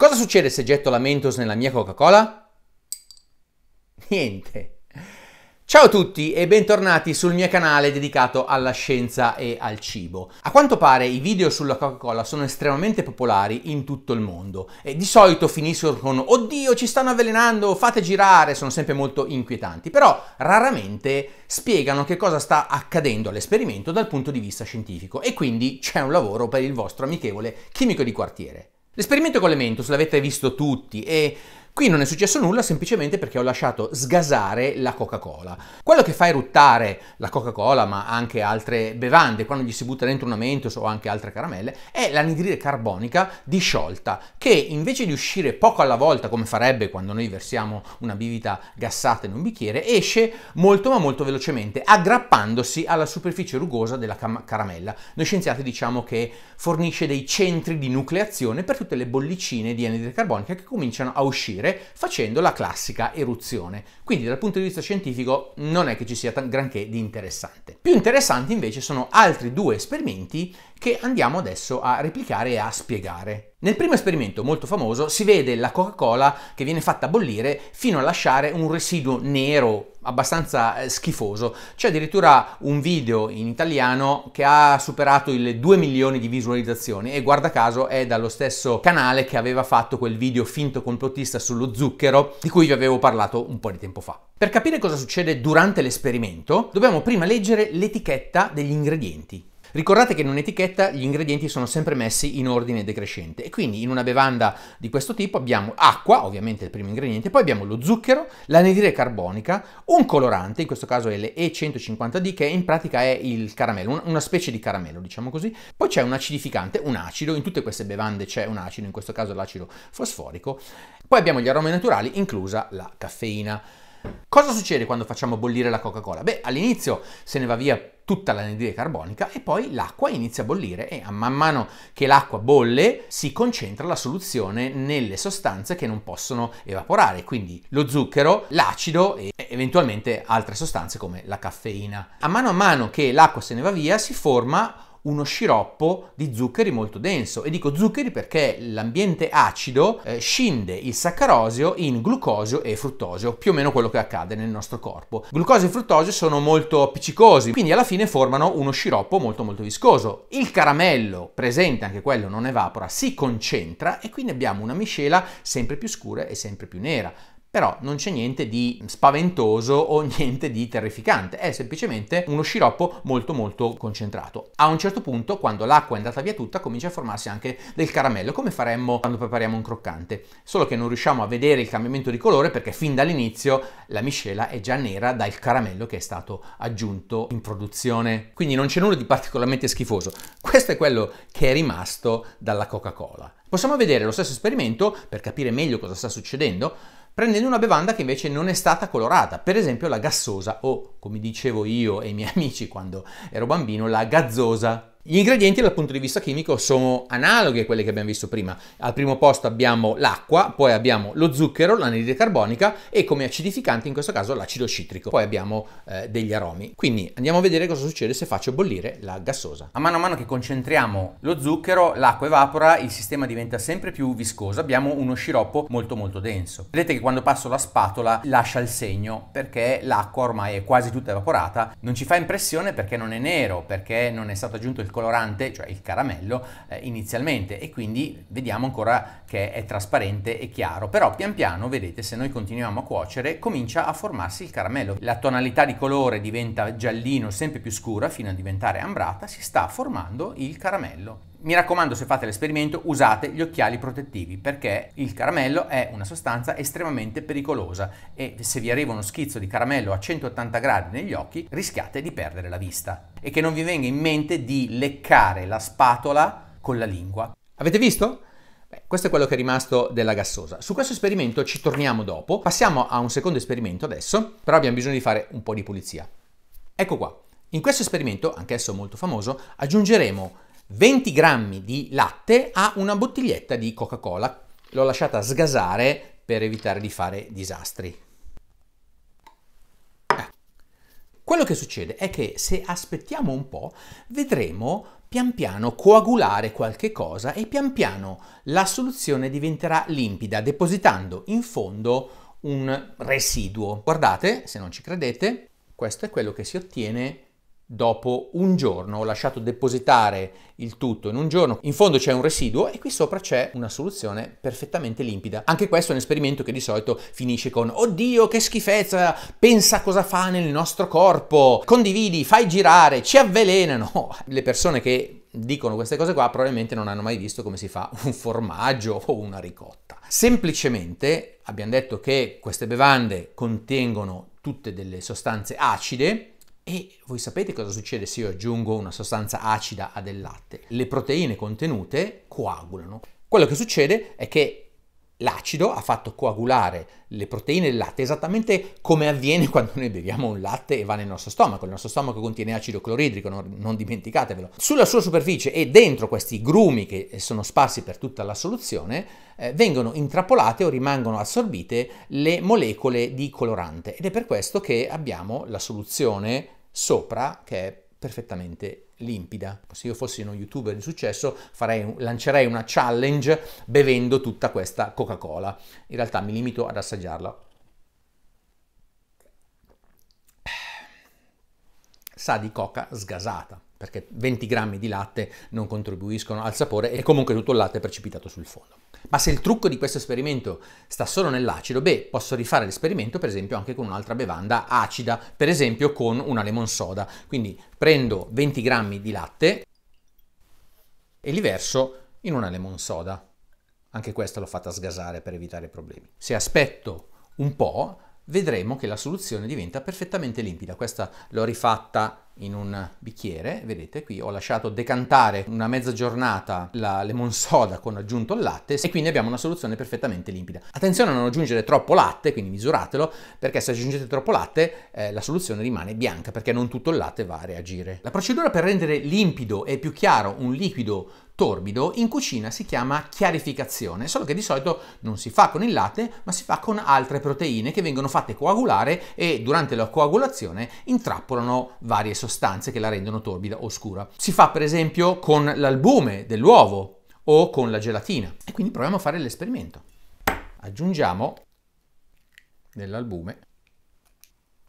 Cosa succede se getto la Mentos nella mia Coca-Cola? Niente. Ciao a tutti e bentornati sul mio canale dedicato alla scienza e al cibo. A quanto pare i video sulla Coca-Cola sono estremamente popolari in tutto il mondo e di solito finiscono con oddio ci stanno avvelenando, fate girare, sono sempre molto inquietanti, però raramente spiegano che cosa sta accadendo all'esperimento dal punto di vista scientifico e quindi c'è un lavoro per il vostro amichevole chimico di quartiere. L'esperimento con le Mentos l'avete visto tutti e Qui non è successo nulla semplicemente perché ho lasciato sgasare la Coca-Cola. Quello che fa eruttare la Coca-Cola, ma anche altre bevande, quando gli si butta dentro una Mentos o anche altre caramelle, è l'anidride carbonica disciolta, che invece di uscire poco alla volta, come farebbe quando noi versiamo una bibita gassata in un bicchiere, esce molto ma molto velocemente, aggrappandosi alla superficie rugosa della cam- caramella. Noi scienziati diciamo che fornisce dei centri di nucleazione per tutte le bollicine di anidride carbonica che cominciano a uscire uscire facendo la classica eruzione. Quindi dal punto di vista scientifico non è che ci sia granché di interessante. Più interessanti invece sono altri due esperimenti che andiamo adesso a replicare e a spiegare. Nel primo esperimento molto famoso si vede la Coca-Cola che viene fatta bollire fino a lasciare un residuo nero abbastanza eh, schifoso. C'è addirittura un video in italiano che ha superato i 2 milioni di visualizzazioni e guarda caso è dallo stesso canale che aveva fatto quel video finto complottista sullo zucchero di cui vi avevo parlato un po' di tempo fa. Per capire cosa succede durante l'esperimento dobbiamo prima leggere l'etichetta degli ingredienti. Ricordate che in un'etichetta gli ingredienti sono sempre messi in ordine decrescente. E quindi in una bevanda di questo tipo abbiamo acqua, ovviamente il primo ingrediente, poi abbiamo lo zucchero, l'anidride carbonica, un colorante, in questo caso è l'E150D che in pratica è il caramello, una specie di caramello diciamo così, poi c'è un acidificante, un acido, in tutte queste bevande c'è un acido, in questo caso l'acido fosforico, poi abbiamo gli aromi naturali, inclusa la caffeina. Cosa succede quando facciamo bollire la Coca-Cola? Beh, all'inizio se ne va via tutta l'anidride carbonica e poi l'acqua inizia a bollire e a man mano che l'acqua bolle si concentra la soluzione nelle sostanze che non possono evaporare, quindi lo zucchero, l'acido e eventualmente altre sostanze come la caffeina. A mano a mano che l'acqua se ne va via si forma uno sciroppo di zuccheri molto denso e dico zuccheri perché l'ambiente acido eh, scinde il saccarosio in glucosio e fruttosio, più o meno quello che accade nel nostro corpo. Glucosio e fruttosio sono molto appiccicosi, quindi alla fine formano uno sciroppo molto molto viscoso. Il caramello, presente anche quello non evapora, si concentra e quindi abbiamo una miscela sempre più scura e sempre più nera. Però non c'è niente di spaventoso o niente di terrificante, è semplicemente uno sciroppo molto molto concentrato. A un certo punto, quando l'acqua è andata via tutta, comincia a formarsi anche del caramello, come faremmo quando prepariamo un croccante. Solo che non riusciamo a vedere il cambiamento di colore perché fin dall'inizio la miscela è già nera dal caramello che è stato aggiunto in produzione. Quindi non c'è nulla di particolarmente schifoso. Questo è quello che è rimasto dalla Coca-Cola. Possiamo vedere lo stesso esperimento per capire meglio cosa sta succedendo prendendo una bevanda che invece non è stata colorata, per esempio la gassosa o, come dicevo io e i miei amici quando ero bambino, la gazzosa. Gli ingredienti dal punto di vista chimico sono analoghi a quelli che abbiamo visto prima. Al primo posto abbiamo l'acqua, poi abbiamo lo zucchero, l'anidride carbonica e come acidificante in questo caso l'acido citrico. Poi abbiamo eh, degli aromi. Quindi andiamo a vedere cosa succede se faccio bollire la gassosa. A mano a mano che concentriamo lo zucchero, l'acqua evapora, il sistema diventa sempre più viscoso, abbiamo uno sciroppo molto molto denso. Vedete che quando passo la spatola lascia il segno perché l'acqua ormai è quasi tutta evaporata. Non ci fa impressione perché non è nero, perché non è stato aggiunto il colorante, cioè il caramello, eh, inizialmente. E quindi vediamo ancora che è trasparente e chiaro. Però pian piano, vedete, se noi continuiamo a cuocere, comincia a formarsi il caramello. La tonalità di colore diventa giallino sempre più scura fino a diventare ambrata, si sta formando il caramello. Mi raccomando, se fate l'esperimento, usate gli occhiali protettivi perché il caramello è una sostanza estremamente pericolosa e se vi arriva uno schizzo di caramello a 180 gradi negli occhi rischiate di perdere la vista e che non vi venga in mente di leccare la spatola con la lingua. Avete visto? Questo è quello che è rimasto della gassosa. Su questo esperimento ci torniamo dopo. Passiamo a un secondo esperimento adesso, però abbiamo bisogno di fare un po' di pulizia. Ecco qua. In questo esperimento, anch'esso molto famoso, aggiungeremo 20 grammi di latte a una bottiglietta di Coca-Cola. L'ho lasciata sgasare per evitare di fare disastri. Eh. Quello che succede è che se aspettiamo un po' vedremo pian piano coagulare qualche cosa e pian piano la soluzione diventerà limpida, depositando in fondo un residuo. Guardate, se non ci credete, questo è quello che si ottiene dopo un giorno, ho lasciato depositare il tutto in un giorno, in fondo c'è un residuo e qui sopra c'è una soluzione perfettamente limpida. Anche questo è un esperimento che di solito finisce con oddio che schifezza, pensa cosa fa nel nostro corpo, condividi, fai girare, ci avvelenano. Le persone che dicono queste cose qua probabilmente non hanno mai visto come si fa un formaggio o una ricotta. Semplicemente abbiamo detto che queste bevande contengono tutte delle sostanze acide e voi sapete cosa succede se io aggiungo una sostanza acida a del latte? Le proteine contenute coagulano. Quello che succede è che L'acido ha fatto coagulare le proteine del latte esattamente come avviene quando noi beviamo un latte e va nel nostro stomaco. Il nostro stomaco contiene acido cloridrico, non, non dimenticatevelo. Sulla sua superficie e dentro questi grumi che sono sparsi per tutta la soluzione eh, vengono intrappolate o rimangono assorbite le molecole di colorante ed è per questo che abbiamo la soluzione sopra che è perfettamente limpida. Se io fossi uno youtuber di successo farei, lancerei una challenge bevendo tutta questa Coca-Cola. In realtà mi limito ad assaggiarla. Sa di coca sgasata perché 20 grammi di latte non contribuiscono al sapore e comunque tutto il latte è precipitato sul fondo. Ma se il trucco di questo esperimento sta solo nell'acido, beh, posso rifare l'esperimento per esempio anche con un'altra bevanda acida, per esempio con una lemon soda. Quindi prendo 20 grammi di latte e li verso in una lemon soda. Anche questa l'ho fatta sgasare per evitare problemi. Se aspetto un po', vedremo che la soluzione diventa perfettamente limpida. Questa l'ho rifatta in un bicchiere, vedete qui ho lasciato decantare una mezza giornata la lemon soda con aggiunto il latte e quindi abbiamo una soluzione perfettamente limpida. Attenzione a non aggiungere troppo latte, quindi misuratelo, perché se aggiungete troppo latte eh, la soluzione rimane bianca perché non tutto il latte va a reagire. La procedura per rendere limpido e più chiaro un liquido torbido in cucina si chiama chiarificazione, solo che di solito non si fa con il latte, ma si fa con altre proteine che vengono fatte coagulare e durante la coagulazione intrappolano varie sostanze che la rendono torbida o scura. Si fa per esempio con l'albume dell'uovo o con la gelatina. E quindi proviamo a fare l'esperimento. Aggiungiamo dell'albume.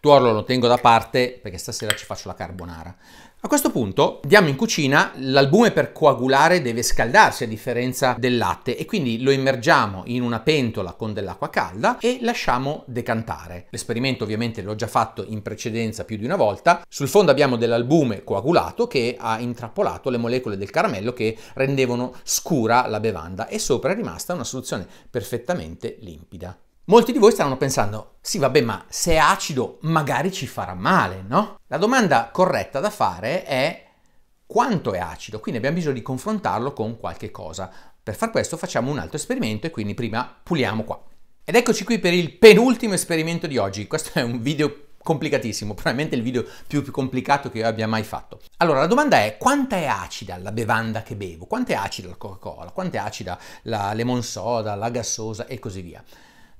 Tuorlo lo tengo da parte perché stasera ci faccio la carbonara. A questo punto diamo in cucina, l'albume per coagulare deve scaldarsi a differenza del latte e quindi lo immergiamo in una pentola con dell'acqua calda e lasciamo decantare. L'esperimento ovviamente l'ho già fatto in precedenza più di una volta. Sul fondo abbiamo dell'albume coagulato che ha intrappolato le molecole del caramello che rendevano scura la bevanda e sopra è rimasta una soluzione perfettamente limpida. Molti di voi stanno pensando, sì vabbè ma se è acido magari ci farà male, no? La domanda corretta da fare è quanto è acido, quindi abbiamo bisogno di confrontarlo con qualche cosa. Per far questo facciamo un altro esperimento e quindi prima puliamo qua. Ed eccoci qui per il penultimo esperimento di oggi. Questo è un video complicatissimo, probabilmente il video più, più, complicato che io abbia mai fatto. Allora, la domanda è quanta è acida la bevanda che bevo? Quanto è acida la Coca-Cola? Quanto è acida la lemon soda, la gassosa e così via?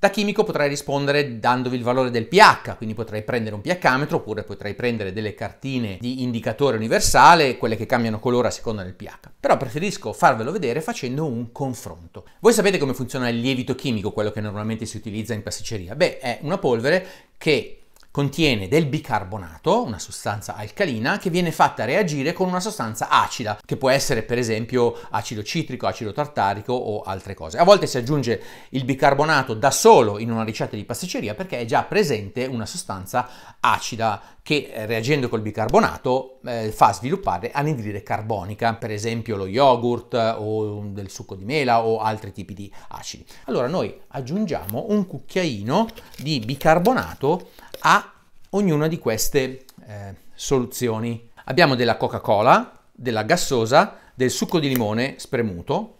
Da chimico potrei rispondere dandovi il valore del pH, quindi potrei prendere un pH-metro oppure potrei prendere delle cartine di indicatore universale, quelle che cambiano colore a seconda del pH. Però preferisco farvelo vedere facendo un confronto. Voi sapete come funziona il lievito chimico, quello che normalmente si utilizza in pasticceria? Beh, è una polvere che contiene del bicarbonato, una sostanza alcalina, che viene fatta reagire con una sostanza acida, che può essere per esempio acido citrico, acido tartarico o altre cose. A volte si aggiunge il bicarbonato da solo in una ricetta di pasticceria perché è già presente una sostanza acida che eh, reagendo col bicarbonato eh, fa sviluppare anidride carbonica, per esempio lo yogurt o del succo di mela o altri tipi di acidi. Allora noi aggiungiamo un cucchiaino di bicarbonato a ognuna di queste eh, soluzioni. Abbiamo della Coca-Cola, della gassosa, del succo di limone spremuto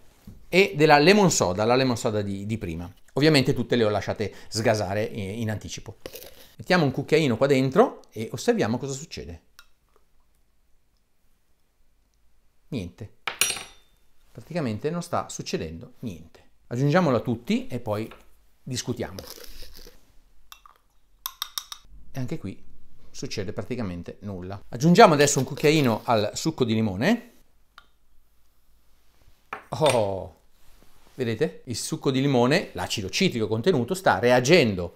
e della lemon soda, la lemon soda di, di prima. Ovviamente tutte le ho lasciate sgasare in, in anticipo. Mettiamo un cucchiaino qua dentro e osserviamo cosa succede. Niente. Praticamente non sta succedendo niente. Aggiungiamolo a tutti e poi discutiamo e anche qui succede praticamente nulla. Aggiungiamo adesso un cucchiaino al succo di limone Oh, vedete? Il succo di limone, l'acido citrico contenuto, sta reagendo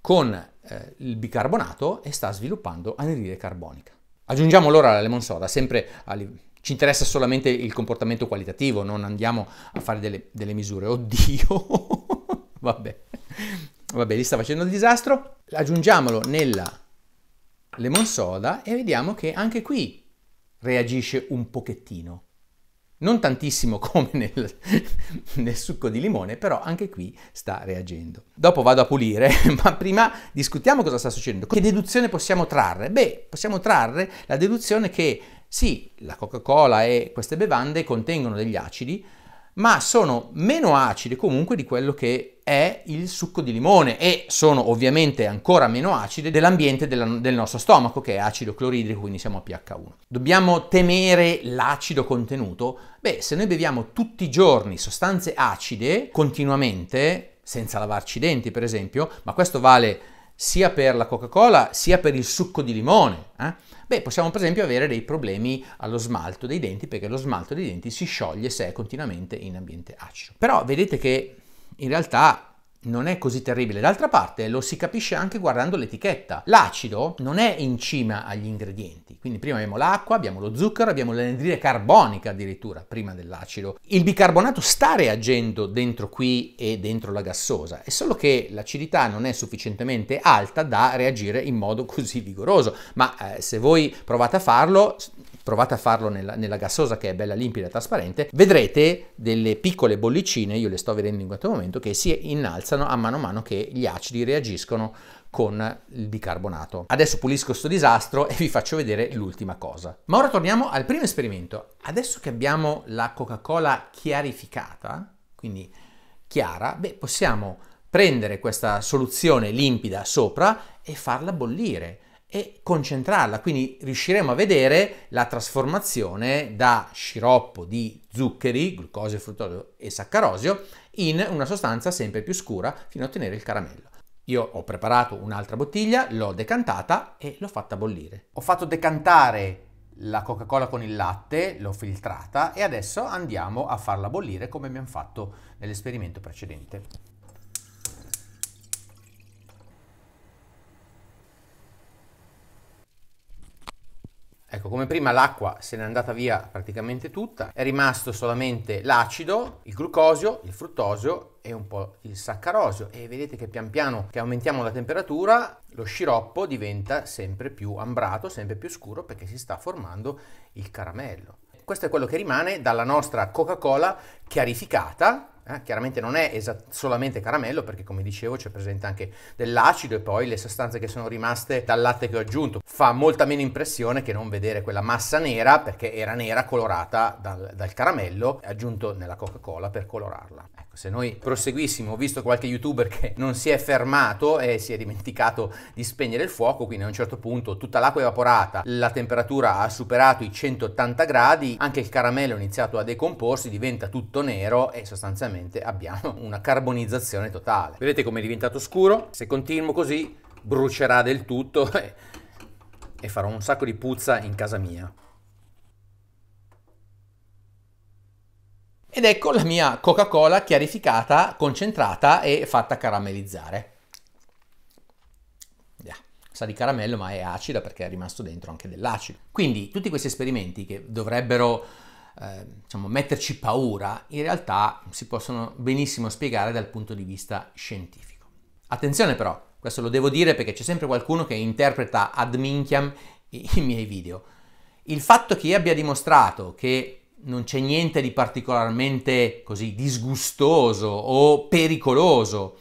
con eh, il bicarbonato e sta sviluppando anidride carbonica. Aggiungiamo allora la lemon soda, sempre ci interessa solamente il comportamento qualitativo, non andiamo a fare delle, delle misure. Oddio! Vabbè. Vabbè, lì sta facendo il disastro. Aggiungiamolo nella lemon soda e vediamo che anche qui reagisce un pochettino. Non tantissimo come nel, nel, succo di limone, però anche qui sta reagendo. Dopo vado a pulire, ma prima discutiamo cosa sta succedendo. Che deduzione possiamo trarre? Beh, possiamo trarre la deduzione che sì, la Coca-Cola e queste bevande contengono degli acidi, ma sono meno acide comunque di quello che è il succo di limone e sono ovviamente ancora meno acide dell'ambiente della, del nostro stomaco che è acido cloridrico, quindi siamo a pH 1. Dobbiamo temere l'acido contenuto? Beh, se noi beviamo tutti i giorni sostanze acide continuamente, senza lavarci i denti per esempio, ma questo vale sia per la Coca-Cola sia per il succo di limone, eh? Beh, possiamo per esempio avere dei problemi allo smalto dei denti perché lo smalto dei denti si scioglie se è continuamente in ambiente acido. Però vedete che in realtà non è così terribile. D'altra parte lo si capisce anche guardando l'etichetta. L'acido non è in cima agli ingredienti, quindi prima abbiamo l'acqua, abbiamo lo zucchero, abbiamo l'anidride carbonica addirittura prima dell'acido. Il bicarbonato sta reagendo dentro qui e dentro la gassosa, è solo che l'acidità non è sufficientemente alta da reagire in modo così vigoroso, ma eh, se voi provate a farlo provate a farlo nella, nella, gassosa che è bella limpida e trasparente, vedrete delle piccole bollicine, io le sto vedendo in questo momento, che si innalzano a mano a mano che gli acidi reagiscono con il bicarbonato. Adesso pulisco questo disastro e vi faccio vedere l'ultima cosa. Ma ora torniamo al primo esperimento. Adesso che abbiamo la Coca-Cola chiarificata, quindi chiara, beh, possiamo prendere questa soluzione limpida sopra e farla bollire e concentrarla, quindi riusciremo a vedere la trasformazione da sciroppo di zuccheri, glucosio, fruttosio e saccarosio in una sostanza sempre più scura fino a ottenere il caramello. Io ho preparato un'altra bottiglia, l'ho decantata e l'ho fatta bollire. Ho fatto decantare la Coca-Cola con il latte, l'ho filtrata e adesso andiamo a farla bollire come abbiamo fatto nell'esperimento precedente. Ecco, come prima l'acqua se n'è andata via praticamente tutta, è rimasto solamente l'acido, il glucosio, il fruttosio e un po' il saccarosio e vedete che pian piano che aumentiamo la temperatura lo sciroppo diventa sempre più ambrato, sempre più scuro perché si sta formando il caramello. Questo è quello che rimane dalla nostra Coca-Cola chiarificata eh, chiaramente non è esat- solamente caramello perché come dicevo c'è presente anche dell'acido e poi le sostanze che sono rimaste dal latte che ho aggiunto. Fa molta meno impressione che non vedere quella massa nera perché era nera colorata dal, dal caramello aggiunto nella Coca-Cola per colorarla. Se noi proseguissimo, ho visto qualche youtuber che non si è fermato e si è dimenticato di spegnere il fuoco, quindi a un certo punto tutta l'acqua è evaporata, la temperatura ha superato i 180 gradi, anche il caramello ha iniziato a decomporsi, diventa tutto nero e sostanzialmente abbiamo una carbonizzazione totale. Vedete come è diventato scuro? Se continuo così brucerà del tutto e, e farò un sacco di puzza in casa mia. Ed ecco la mia Coca-Cola chiarificata, concentrata e fatta caramellizzare. Yeah, sa di caramello ma è acida perché è rimasto dentro anche dell'acido. Quindi tutti questi esperimenti che dovrebbero eh, diciamo, metterci paura, in realtà si possono benissimo spiegare dal punto di vista scientifico. Attenzione però, questo lo devo dire perché c'è sempre qualcuno che interpreta ad minchiam i, i miei video. Il fatto che io abbia dimostrato che non c'è niente di particolarmente così disgustoso o pericoloso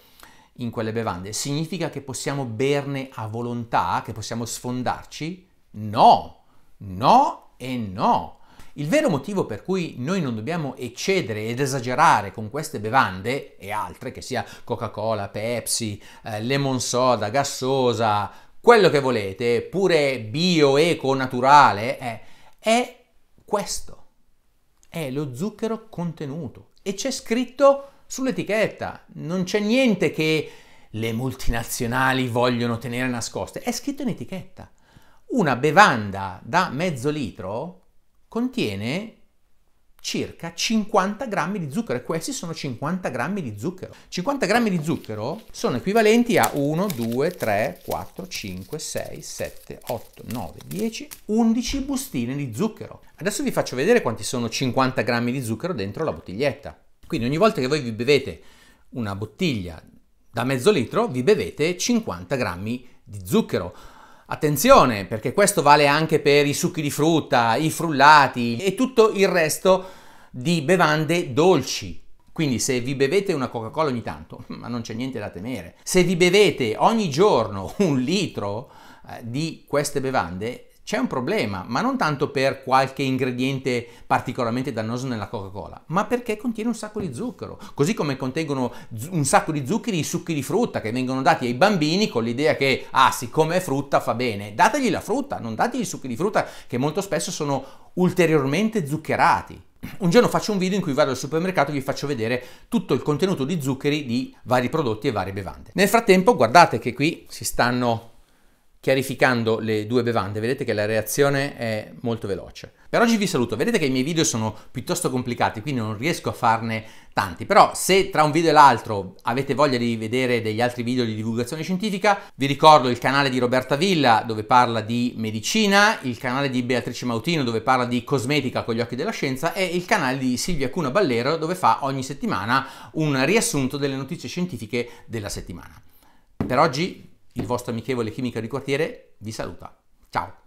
in quelle bevande, significa che possiamo berne a volontà, che possiamo sfondarci? No, no e no. Il vero motivo per cui noi non dobbiamo eccedere ed esagerare con queste bevande e altre, che sia Coca-Cola, Pepsi, eh, lemon soda, gassosa, quello che volete, pure bio, eco, naturale, eh, è questo. È lo zucchero contenuto. E c'è scritto sull'etichetta. Non c'è niente che le multinazionali vogliono tenere nascoste. È scritto in etichetta. Una bevanda da mezzo litro contiene circa 50 grammi di zucchero e questi sono 50 grammi di zucchero. 50 grammi di zucchero sono equivalenti a 1, 2, 3, 4, 5, 6, 7, 8, 9, 10, 11 bustine di zucchero. Adesso vi faccio vedere quanti sono 50 grammi di zucchero dentro la bottiglietta. Quindi ogni volta che voi vi bevete una bottiglia da mezzo litro, vi bevete 50 grammi di zucchero. Attenzione, perché questo vale anche per i succhi di frutta, i frullati e tutto il resto di bevande dolci. Quindi se vi bevete una Coca-Cola ogni tanto, ma non c'è niente da temere. Se vi bevete ogni giorno un litro eh, di queste bevande, c'è un problema, ma non tanto per qualche ingrediente particolarmente dannoso nella Coca-Cola, ma perché contiene un sacco di zucchero, così come contengono un sacco di zuccheri i succhi di frutta che vengono dati ai bambini con l'idea che, ah, siccome è frutta fa bene, dategli la frutta, non dategli i succhi di frutta che molto spesso sono ulteriormente zuccherati. Un giorno faccio un video in cui vado al supermercato e vi faccio vedere tutto il contenuto di zuccheri di vari prodotti e varie bevande. Nel frattempo guardate che qui si stanno chiarificando le due bevande, vedete che la reazione è molto veloce. Per oggi vi saluto, vedete che i miei video sono piuttosto complicati, quindi non riesco a farne tanti, però se tra un video e l'altro avete voglia di vedere degli altri video di divulgazione scientifica, vi ricordo il canale di Roberta Villa dove parla di medicina, il canale di Beatrice Mautino dove parla di cosmetica con gli occhi della scienza e il canale di Silvia Cuna Ballero dove fa ogni settimana un riassunto delle notizie scientifiche della settimana. Per oggi il vostro amichevole chimico di quartiere vi saluta. Ciao!